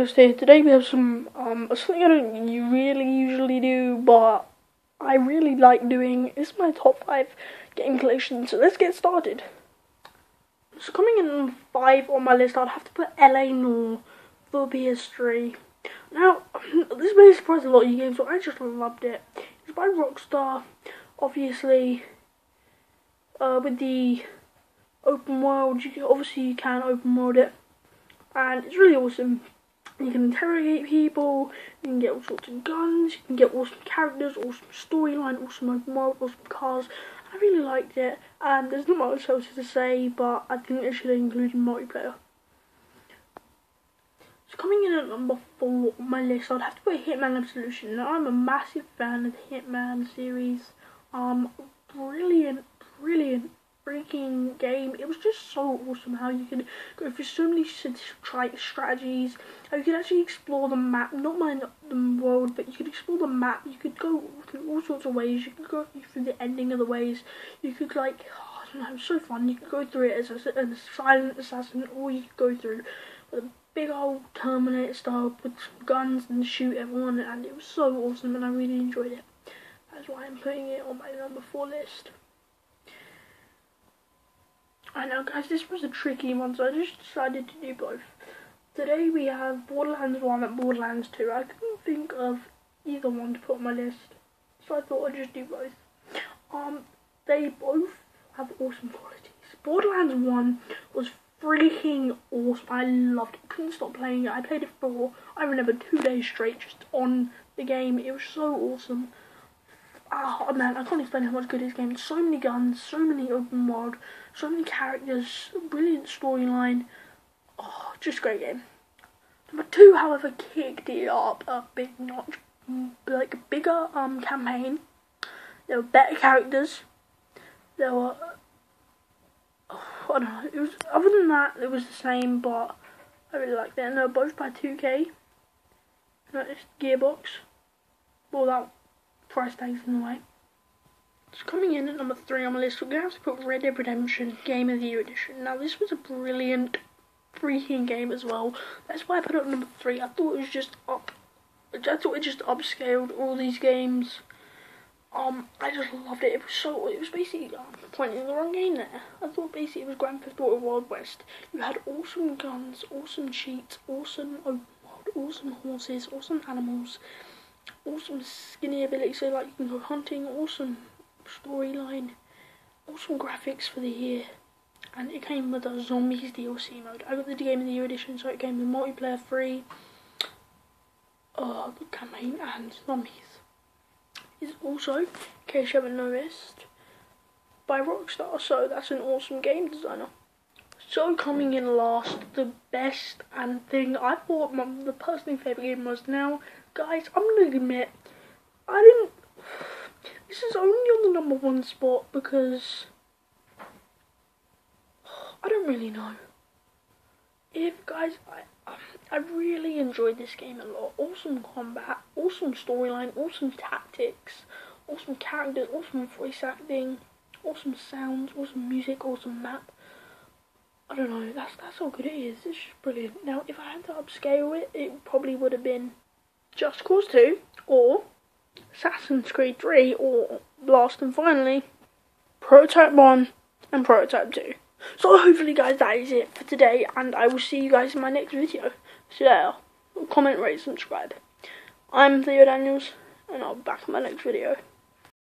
So today we have some um something I don't really usually do, but I really like doing. It's my top five game collection. So let's get started. So coming in five on my list, I'd have to put LA Noire for PS3. Now this may surprise a lot of you games, but I just loved it. It's by Rockstar, obviously. Uh, with the open world, you obviously you can open world it, and it's really awesome. You can interrogate people, you can get all sorts of guns, you can get awesome characters, awesome storyline, awesome world, awesome cars. I really liked it, and there's not much else to say, but I think it should include multiplayer. So coming in at number four on my list, I'd have to put Hitman Absolution. Now, I'm a massive fan of the Hitman series. Um, brilliant, brilliant freaking game. It was just so awesome how you could go through so many strategies. How you could actually explore the map, not mind the world, but you could explore the map. You could go through all sorts of ways. You could go through the ending of the ways. You could like, oh, I don't know, it was so fun. You could go through it as a, a silent assassin, or you could go through with a big old Terminator style with guns and shoot everyone, and it was so awesome, and I really enjoyed it. That's why I'm putting it on my number four list. I know guys, this was a tricky one, so I just decided to do both. Today we have Borderlands 1 and Borderlands 2. I couldn't think of either one to put on my list, so I thought I'd just do both. Um, they both have awesome qualities. Borderlands 1 was freaking awesome. I loved it. Couldn't stop playing it. I played it for, I remember, two days straight just on the game. It was so awesome. Oh man, I can't explain how much good this game is. So many guns, so many open world, so many characters, brilliant storyline. Oh, just great game. Number two, however, kicked it up a big notch, like a bigger um campaign. There were better characters. There were, oh, I don't know. It was other than that, it was the same, but I really liked it. And they were both by 2K. No, it's Gearbox. Well, that price tags in the way. So coming in at number three on my list, we're going to have to put Red Dead Redemption Game of the Year Edition. Now, this was a brilliant freaking game as well. That's why I put it at number three. I thought it was just up. I thought it just upscaled all these games. Um, I just loved it. It was so. It was basically um, pointing the wrong game there. I thought basically it was Grand Theft Auto Wild West. You had awesome guns, awesome cheats, awesome open world, awesome horses, awesome animals awesome skinny ability, so like you can go hunting, awesome storyline, awesome graphics for the year, and it came with a zombies DLC mode. I got the game of the year edition, so it came with multiplayer free, uh, campaign and zombies. It's also, in case you haven't noticed, by Rockstar, so that's an awesome game designer. So coming in last, the best and thing I thought my the personally favourite game was now guys, I'm gonna admit, I didn't. This is only on the number one spot because I don't really know. If guys, I I really enjoyed this game a lot. Awesome combat, awesome storyline, awesome tactics, awesome characters, awesome voice acting, awesome sounds, awesome music, awesome map. I don't know, that's that's how good it is. It's just brilliant. Now, if I had to upscale it, it probably would have been just Cause 2, or Assassin's Creed 3, or last and finally, Prototype 1 and Prototype 2. So hopefully guys that is it for today and I will see you guys in my next video. So comment, rate, subscribe. I'm Theo Daniels and I'll be back in my next video.